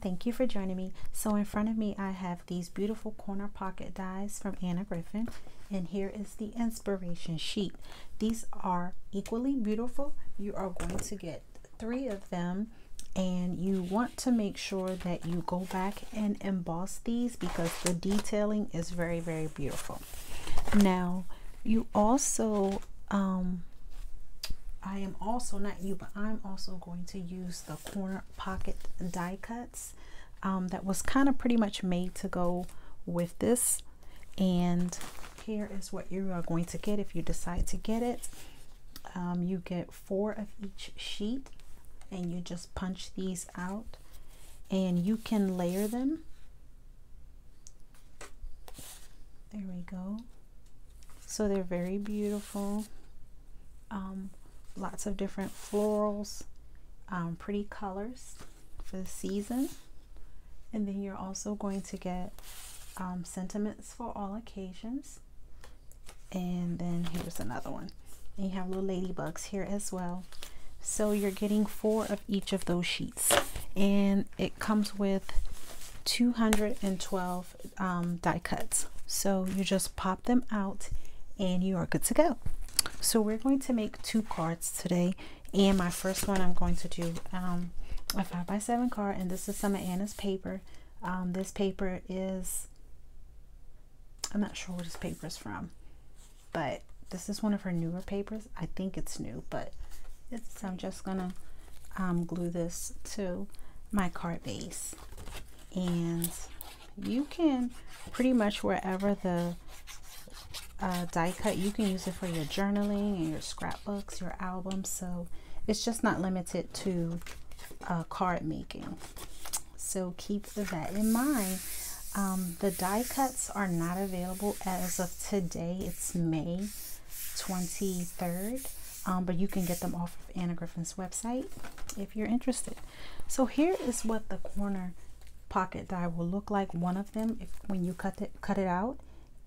thank you for joining me. So in front of me I have these beautiful corner pocket dies from Anna Griffin and here is the inspiration sheet. These are equally beautiful. You are going to get three of them and you want to make sure that you go back and emboss these because the detailing is very very beautiful. Now you also um, I am also not you, but I'm also going to use the corner pocket die cuts um, that was kind of pretty much made to go with this. And here is what you are going to get if you decide to get it. Um, you get four of each sheet and you just punch these out and you can layer them. There we go. So they're very beautiful. Um, lots of different florals, um, pretty colors for the season. And then you're also going to get um, sentiments for all occasions. And then here's another one. And you have little ladybugs here as well. So you're getting four of each of those sheets. And it comes with 212 um, die cuts. So you just pop them out and you are good to go. So we're going to make two cards today. And my first one I'm going to do um, a 5 by 7 card. And this is some of Anna's paper. Um, this paper is, I'm not sure what this paper is from. But this is one of her newer papers. I think it's new. But it's, I'm just to um, glue this to my card base. And you can pretty much wherever the uh, die cut you can use it for your journaling and your scrapbooks your albums so it's just not limited to uh, card making. So keep that in mind. Um, the die cuts are not available as of today. It's May 23rd um, but you can get them off of Anna Griffin's website if you're interested. So here is what the corner pocket die will look like one of them if when you cut it cut it out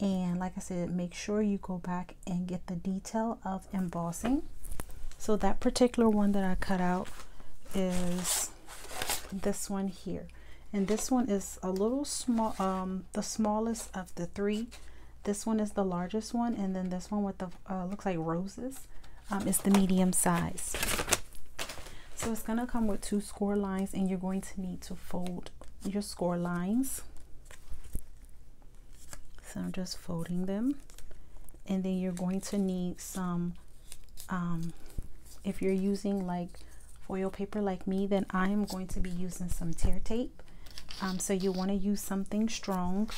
and like I said make sure you go back and get the detail of embossing. So that particular one that I cut out is this one here. And this one is a little small um the smallest of the three. This one is the largest one and then this one with the uh, looks like roses um, is the medium size. So it's going to come with two score lines and you're going to need to fold your score lines so I'm just folding them. And then you're going to need some um, if you're using like foil paper like me then I am going to be using some tear tape. Um, so you want to use something strong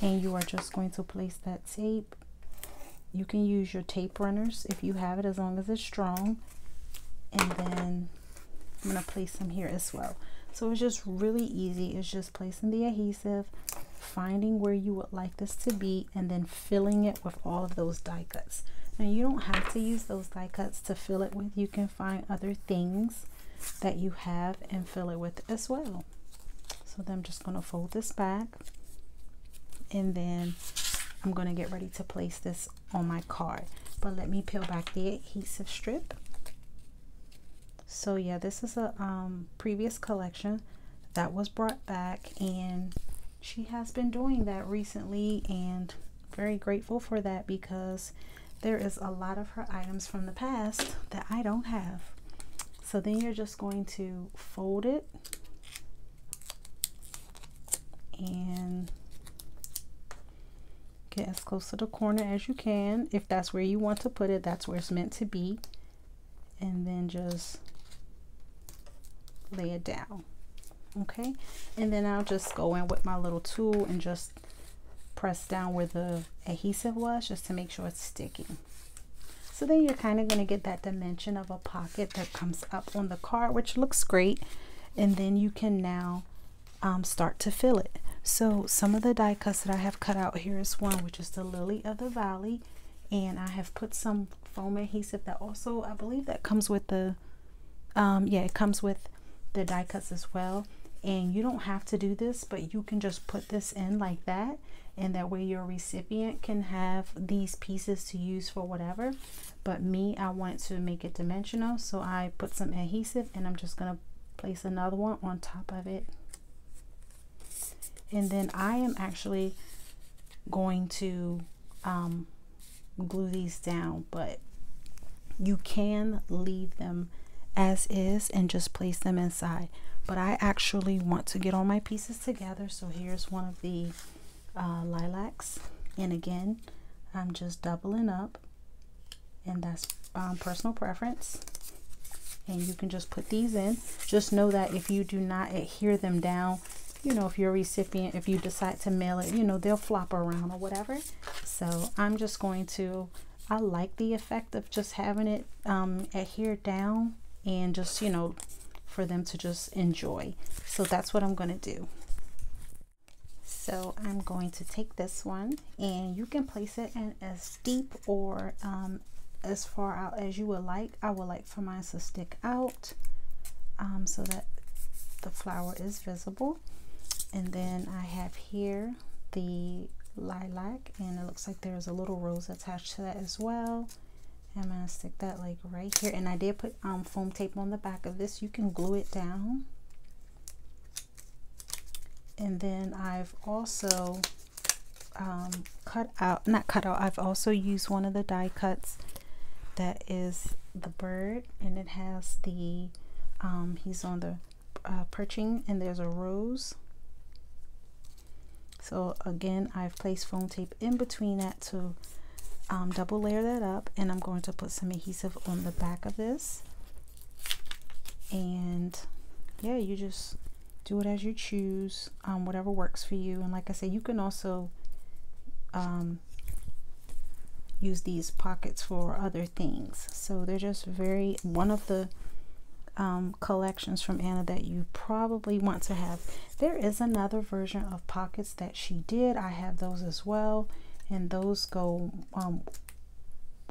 and you are just going to place that tape. You can use your tape runners if you have it as long as it's strong. And then I'm going to place them here as well. So it's just really easy. It's just placing the adhesive finding where you would like this to be and then filling it with all of those die cuts. Now you don't have to use those die cuts to fill it with. You can find other things that you have and fill it with as well. So then I'm just going to fold this back and then I'm going to get ready to place this on my card. But let me peel back the adhesive strip. So yeah, this is a um, previous collection that was brought back and she has been doing that recently and very grateful for that because there is a lot of her items from the past that I don't have. So then you're just going to fold it and get as close to the corner as you can. If that's where you want to put it, that's where it's meant to be. And then just lay it down okay? And then I'll just go in with my little tool and just press down where the adhesive was just to make sure it's sticking. So then you're kind of going to get that dimension of a pocket that comes up on the card which looks great. And then you can now um, start to fill it. So some of the die cuts that I have cut out here is one which is the lily of the valley. And I have put some foam adhesive that also I believe that comes with the um, yeah it comes with the die cuts as well and you don't have to do this but you can just put this in like that. And that way your recipient can have these pieces to use for whatever. But me I want to make it dimensional so I put some adhesive and I'm just gonna place another one on top of it. And then I am actually going to um, glue these down but you can leave them as is and just place them inside but I actually want to get all my pieces together. So here's one of the uh, lilacs. And again I'm just doubling up. And that's um, personal preference. And you can just put these in. Just know that if you do not adhere them down you know if you're a recipient if you decide to mail it you know they'll flop around or whatever. So I'm just going to I like the effect of just having it um, adhere down and just you know for them to just enjoy so that's what I'm going to do so I'm going to take this one and you can place it in as deep or um, as far out as you would like. I would like for mine to stick out um, so that the flower is visible. And then I have here the lilac and it looks like there's a little rose attached to that as well. I'm going to stick that like right here. And I did put um, foam tape on the back of this. You can glue it down. And then I've also um, cut out, not cut out, I've also used one of the die cuts that is the bird and it has the um, he's on the uh, perching and there's a rose so again I've placed foam tape in between that to um, double layer that up and I'm going to put some adhesive on the back of this and yeah you just do it as you choose um, whatever works for you and like I said you can also um, use these pockets for other things. So they're just very, one of the um, collections from Anna that you probably want to have. There is another version of pockets that she did. I have those as well. And those go, um,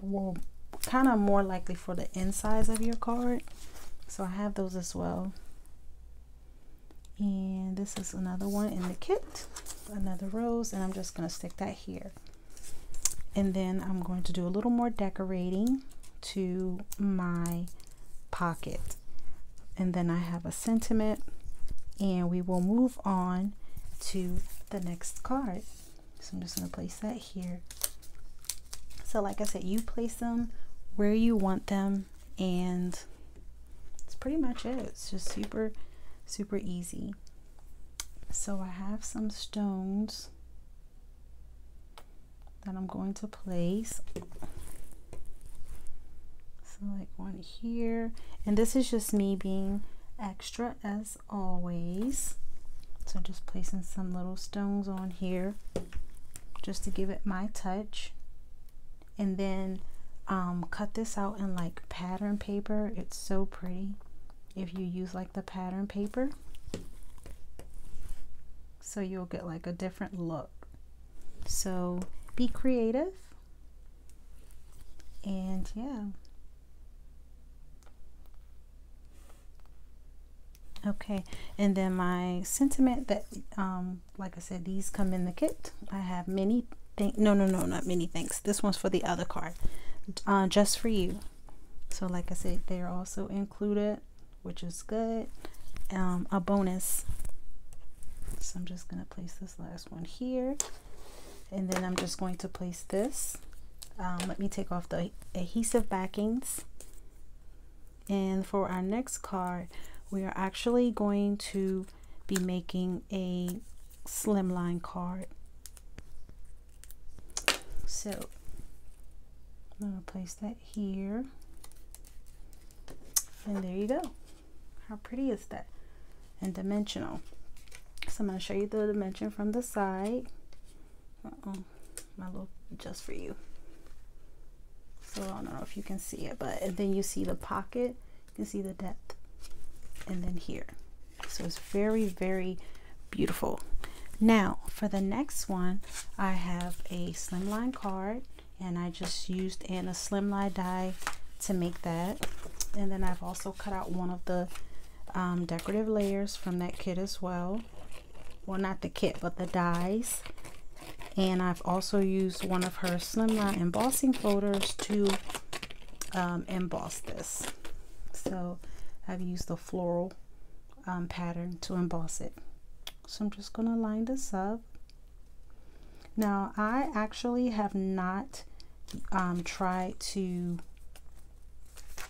well, kind of more likely for the insides of your card. So I have those as well. And this is another one in the kit, another rose, and I'm just going to stick that here and then I'm going to do a little more decorating to my pocket and then I have a sentiment and we will move on to the next card so I'm just going to place that here so like I said you place them where you want them and it's pretty much it it's just super super easy so I have some stones that I'm going to place. So like one here. And this is just me being extra as always. So just placing some little stones on here just to give it my touch. And then um, cut this out in like pattern paper. It's so pretty if you use like the pattern paper. So you'll get like a different look. So be creative. And yeah. Okay, and then my sentiment that, um, like I said, these come in the kit. I have many things. No, no, no, not many things. This one's for the other card. Uh, just for you. So like I said, they're also included, which is good. Um, a bonus. So I'm just going to place this last one here and then I'm just going to place this um, let me take off the adhesive backings and for our next card we are actually going to be making a slimline card. So I'm going to place that here. And there you go. How pretty is that? And dimensional. So I'm going to show you the dimension from the side. Uh oh, my little just for you. So I don't know if you can see it, but then you see the pocket, you can see the depth, and then here. So it's very, very beautiful. Now for the next one, I have a slimline card, and I just used Anna slimline die to make that. And then I've also cut out one of the um, decorative layers from that kit as well. Well, not the kit, but the dies and I've also used one of her slimline embossing folders to um, emboss this so I've used the floral um, pattern to emboss it So I'm just going to line this up. Now I actually have not um, tried to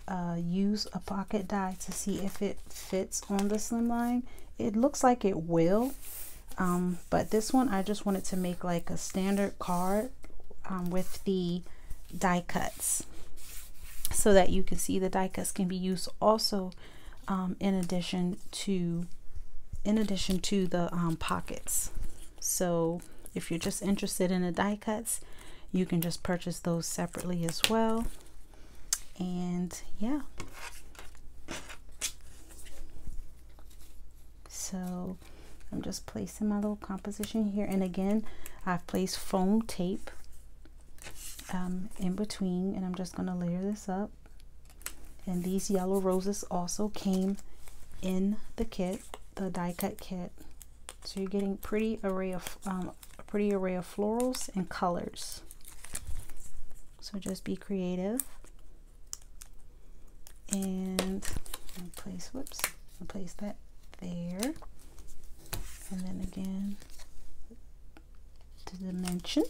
uh, use a pocket die to see if it fits on the slimline. It looks like it will, um, but this one I just wanted to make like a standard card um, with the die cuts so that you can see the die cuts can be used also um, in addition to in addition to the um, pockets. So if you're just interested in the die cuts, you can just purchase those separately as well. And yeah. So I'm just placing my little composition here. And again, I've placed foam tape um, in between and I'm just going to layer this up. And these yellow roses also came in the kit, the die cut kit. So you're getting pretty array of um, a pretty array of florals and colors. So just be creative. And place, whoops, place that there. And then again, the dimension.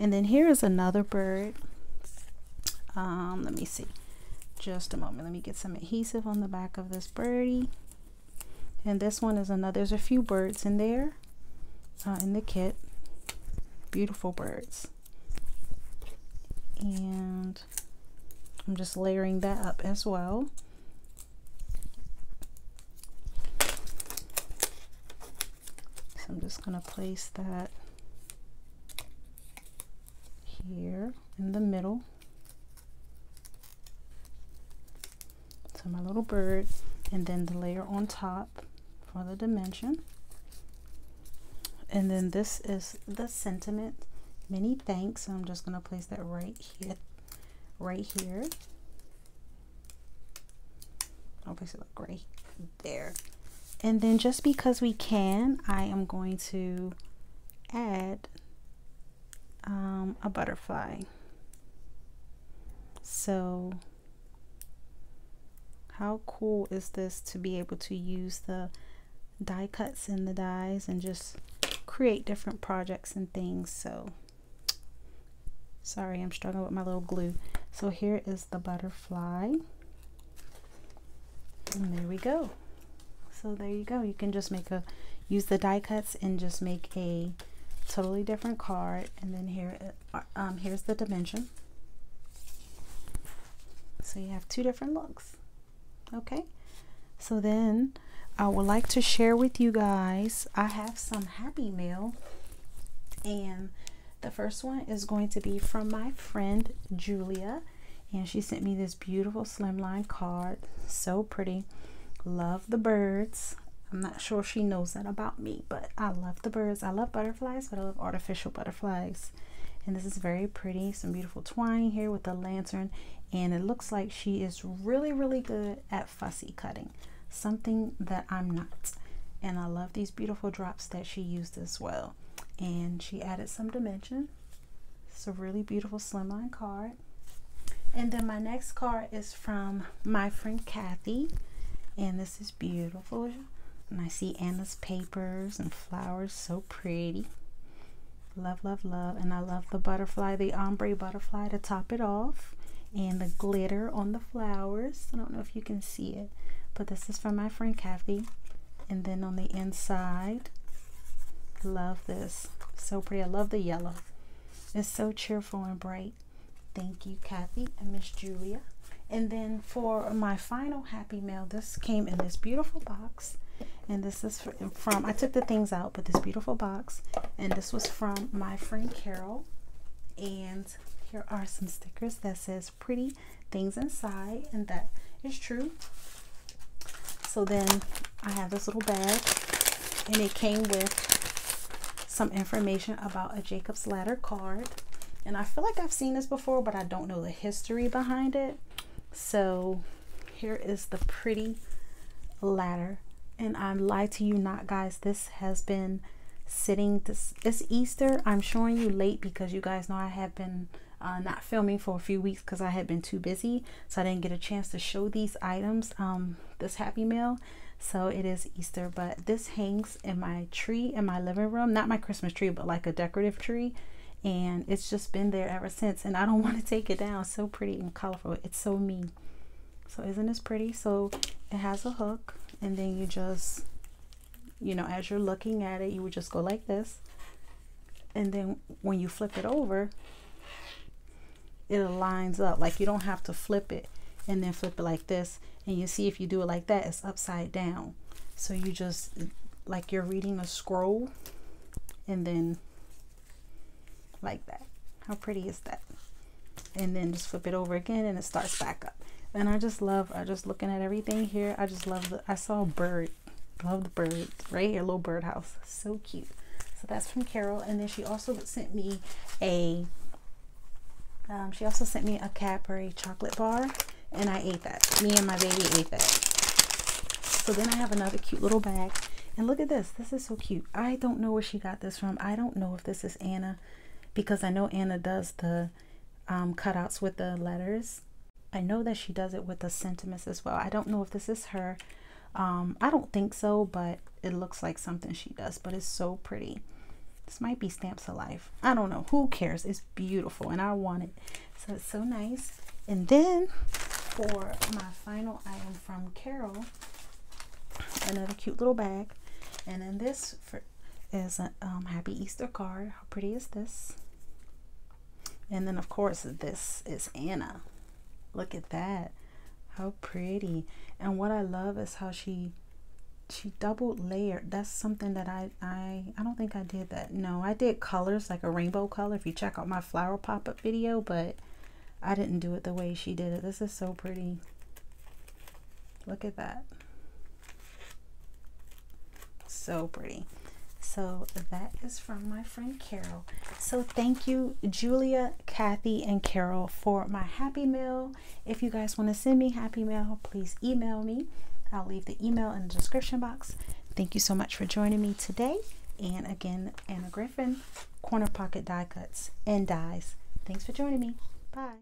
And then here is another bird. Um, let me see. Just a moment. Let me get some adhesive on the back of this birdie. And this one is another. There's a few birds in there uh, in the kit. Beautiful birds. And I'm just layering that up as well. So I'm just going to place that here in the middle. So my little bird and then the layer on top for the dimension. And then this is the sentiment. Many thanks. I'm just going to place that right here. Right here. I'll place it like right there. And then just because we can, I am going to add um, a butterfly. So how cool is this to be able to use the die cuts and the dies and just create different projects and things. So sorry, I'm struggling with my little glue. So here is the butterfly. And there we go. So there you go. You can just make a, use the die cuts and just make a totally different card. And then here, uh, um, here's the dimension. So you have two different looks. Okay. So then I would like to share with you guys, I have some happy mail. And the first one is going to be from my friend Julia. And she sent me this beautiful slimline card. So pretty. Love the birds. I'm not sure she knows that about me, but I love the birds. I love butterflies, but I love artificial butterflies. And this is very pretty. Some beautiful twine here with the lantern. And it looks like she is really, really good at fussy cutting. Something that I'm not. And I love these beautiful drops that she used as well. And she added some dimension. It's a really beautiful slimline card. And then my next card is from my friend Kathy and this is beautiful and I see Anna's papers and flowers so pretty. Love love love. And I love the butterfly the ombre butterfly to top it off. And the glitter on the flowers. I don't know if you can see it but this is from my friend Kathy. And then on the inside love this. So pretty. I love the yellow. It's so cheerful and bright. Thank you Kathy and Miss Julia. And then for my final happy mail, this came in this beautiful box. And this is from, I took the things out, but this beautiful box. And this was from my friend Carol. And here are some stickers that says pretty things inside. And that is true. So then I have this little bag. And it came with some information about a Jacob's Ladder card. And I feel like I've seen this before, but I don't know the history behind it. So here is the pretty ladder. And I'm lie to you not, guys. This has been sitting this, this Easter. I'm showing you late because you guys know I have been uh, not filming for a few weeks because I had been too busy. So I didn't get a chance to show these items, um, this Happy meal. So it is Easter but this hangs in my tree in my living room. Not my Christmas tree but like a decorative tree. And it's just been there ever since and I don't want to take it down. So pretty and colorful. It's so me. So isn't this pretty? So it has a hook and then you just you know as you're looking at it you would just go like this. And then when you flip it over it aligns up. Like you don't have to flip it and then flip it like this. And you see if you do it like that it's upside down. So you just like you're reading a scroll and then like that. How pretty is that? And then just flip it over again and it starts back up and I just love I just looking at everything here I just love the I saw a bird love the bird right here little birdhouse so cute so that's from Carol and then she also sent me a um, she also sent me a Cadbury chocolate bar and I ate that. Me and my baby ate that. So then I have another cute little bag. And look at this. This is so cute. I don't know where she got this from. I don't know if this is Anna because I know Anna does the um, cutouts with the letters. I know that she does it with the sentiments as well. I don't know if this is her. Um, I don't think so, but it looks like something she does, but it's so pretty. This might be Stamps Alive. I don't know. Who cares? It's beautiful and I want it. So it's so nice. And then for my final item from Carol, another cute little bag. And then this for, is a um, Happy Easter card. How pretty is this? And then, of course, this is Anna. Look at that. How pretty. And what I love is how she she double layered. That's something that I, I I don't think I did that. No I did colors like a rainbow color. If you check out my flower pop-up video but I didn't do it the way she did it. This is so pretty. Look at that. So pretty so that is from my friend Carol so thank you Julia Kathy and Carol for my happy mail if you guys want to send me happy mail please email me I'll leave the email in the description box. Thank you so much for joining me today. And again, Anna Griffin, Corner Pocket Die Cuts and Dies. Thanks for joining me. Bye.